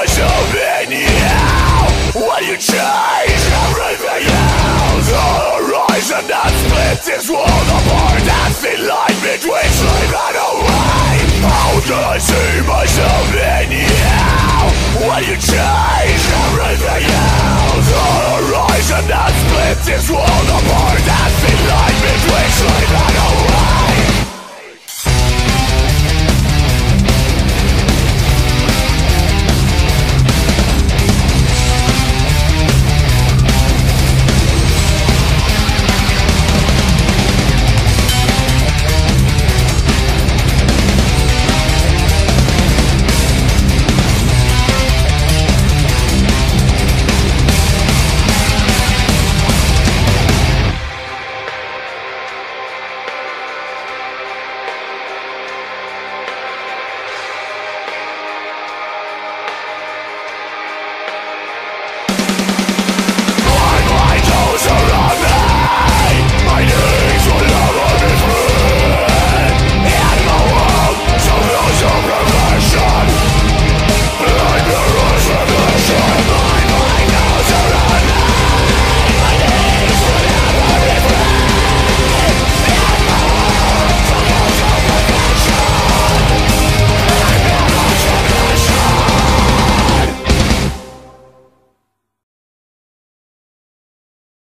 want to be new When you change? Everything else. The horizon that splits this world apart That's the line between sleep and away. How do I see myself in you? When you change? Everything else. The horizon that splits this world